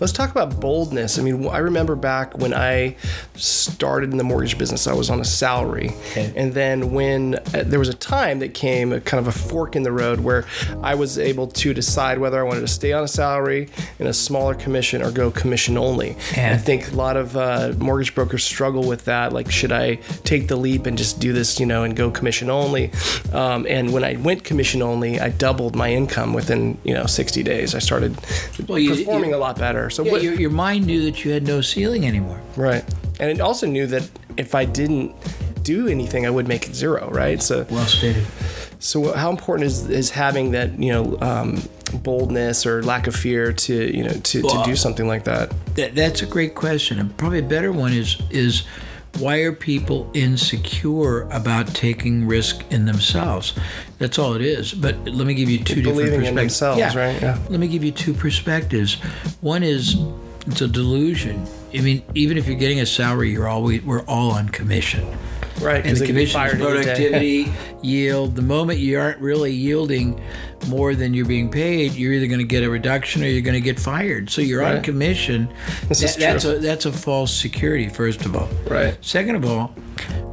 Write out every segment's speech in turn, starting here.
Let's talk about boldness. I mean, I remember back when I started in the mortgage business, I was on a salary. Okay. And then when uh, there was a time that came, a kind of a fork in the road, where I was able to decide whether I wanted to stay on a salary in a smaller commission or go commission only. And- I think a lot of uh, mortgage brokers struggle with that. Like, should I take the leap and just do this, you know, and go commission only? Um, and when I went commission only, I doubled my income within, you know, 60 days. I started Well, you- performing you- a lot better. So Yeah, what, your, your mind knew that you had no ceiling anymore. right, and it also knew that if I didn't do anything, I would make it zero. Right. So Well stated. so how important is is having that you know um, boldness or lack of fear to you know to, to do something like that? That, that's a great question. And probably a better one is is why are people insecure about taking risk in themselves? That's all it is. But let me give you two different Believing in perspectives. themselves, right? Yeah. Let me give you two perspectives. One is it's a delusion. I mean, even if you're getting a salary, you're always we're all on commission. Right. And the commission is fired any day. productivity, yield. The moment you aren't really yielding more than you're being paid, you're either going to get a reduction or you're going to get fired. So you're on commission. This that's true. a that's a false security. First of all, Right. Second of all,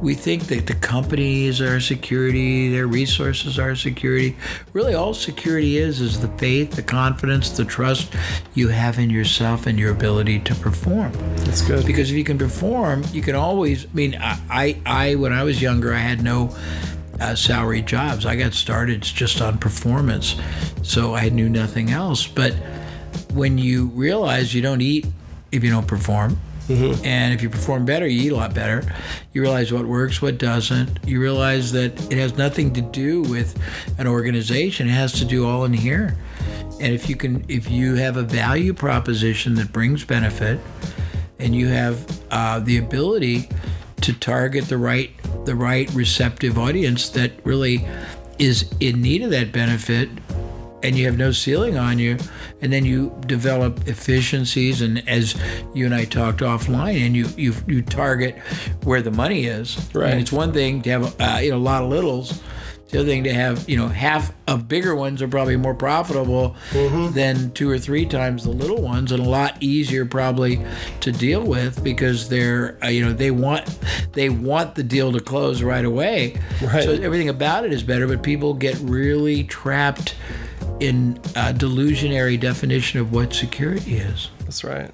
we think that the companies are security, their resources are security. Really, all security is is the faith, the confidence, the trust you have in yourself and your ability to perform. That's good. Because if you can perform, you can always. I mean, I, I, I when I was younger, I had no uh, salary jobs. I got started just on performance, so I knew nothing else. But when you realize you don't eat if you don't perform, and if you perform better, you eat a lot better. You realize what works, what doesn't. You realize that it has nothing to do with an organization. It has to do all in here. And if you can, if you have a value proposition that brings benefit, and you have uh, the ability to target the right the right receptive audience that really is in need of that benefit and you have no ceiling on you and then you develop efficiencies and as you and I talked offline and you you, you target where the money is Right. and it's one thing to have uh, you know a lot of littles the other thing to have you know half of bigger ones are probably more profitable than two or three times the little ones and a lot easier probably to deal with because they're uh, you know they want they want the deal to close right away Right. so everything about it is better but people get really trapped in a delusionary definition of what security is That's right.